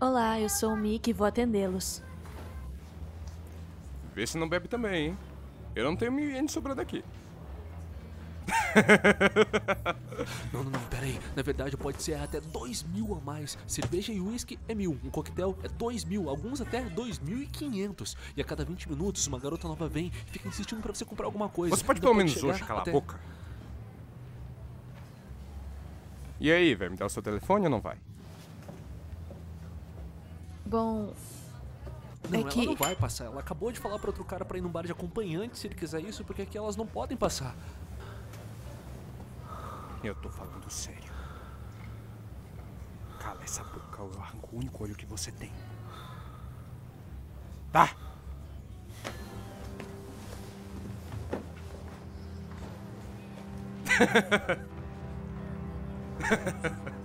Olá, eu sou o Mickey e vou atendê-los. Vê se não bebe também, hein? Eu não tenho mil ienes sobrando aqui. Não, não, não, peraí. Na verdade, pode ser até dois mil a mais. Cerveja e uísque é mil. Um coquetel é dois mil. Alguns até dois mil e quinhentos. E a cada 20 minutos, uma garota nova vem e fica insistindo pra você comprar alguma coisa. Você pode Ainda pelo menos hoje calar até- a boca? E aí, velho, me dá o seu telefone ou não vai? Bom, Não, É ela que- não vai passar. Ela acabou de falar pra outro cara pra ir num bar de acompanhante se ele quiser isso, porque aqui elas não podem passar. Eu tô falando sério. Cala essa boca ou eu arranco o único olho que você tem. Tá?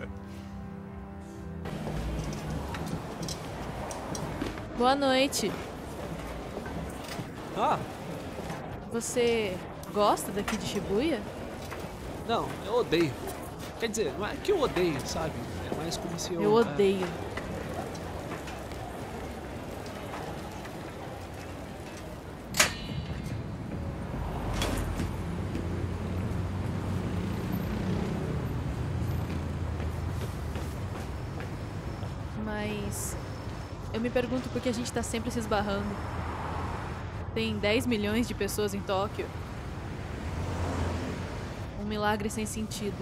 boa noite. Ah, Você gosta daqui de Shibuya? não, eu odeio. Quer dizer, não é que eu odeio, sabe? É mais como se eu. Eu é, odeio. Mas eu me pergunto por que a gente tá sempre se esbarrando. Tem 10 milhões de pessoas em Tóquio. Um milagre sem sentido.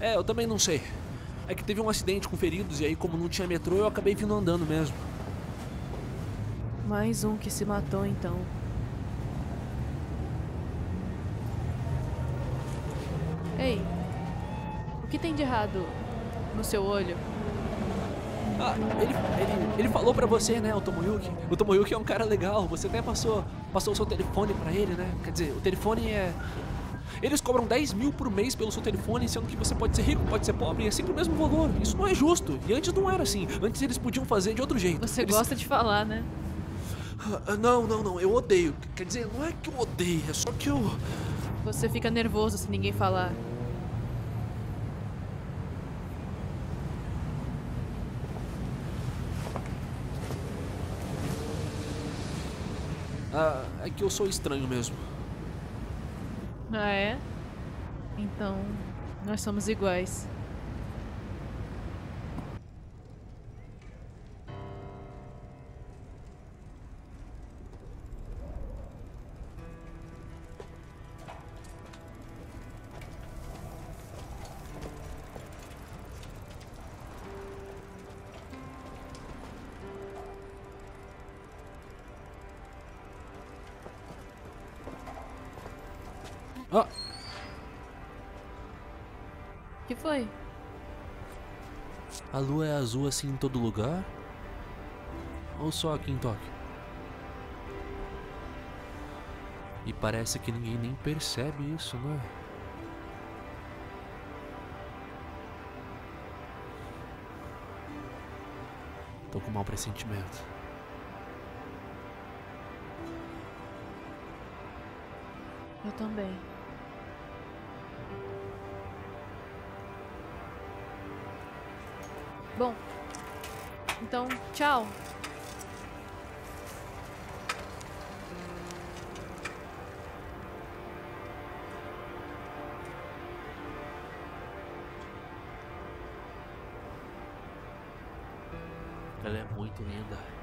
É, eu também não sei. É que teve um acidente com feridos e aí, como não tinha metrô, eu acabei vindo andando mesmo. Mais um que se matou então. Ei, que tem de errado no seu olho? Ah, ele, ele, ele falou pra você, né, o Tomoyuki? O Tomoyuki é um cara legal, você até passou, passou o seu telefone pra ele, né? Quer dizer, o telefone é. Eles cobram 10 mil por mês pelo seu telefone, sendo que você pode ser rico, pode ser pobre, e é sempre o mesmo valor. Isso não é justo. E antes não era assim. Antes eles podiam fazer de outro jeito. Você Eles- gosta de falar, né? Ah, Não, não, não, eu odeio. Quer dizer, não é que eu odeio, é só que eu. Você fica nervoso se ninguém falar. Ah, é que eu sou estranho mesmo. Ah, é? Então, nós somos iguais. Ah, O que foi? a lua é azul assim em todo lugar? Ou só aqui em Tóquio? E parece que ninguém nem percebe isso, né? Tô com mau pressentimento. Eu também. Bom, então, tchau. Ela é muito linda.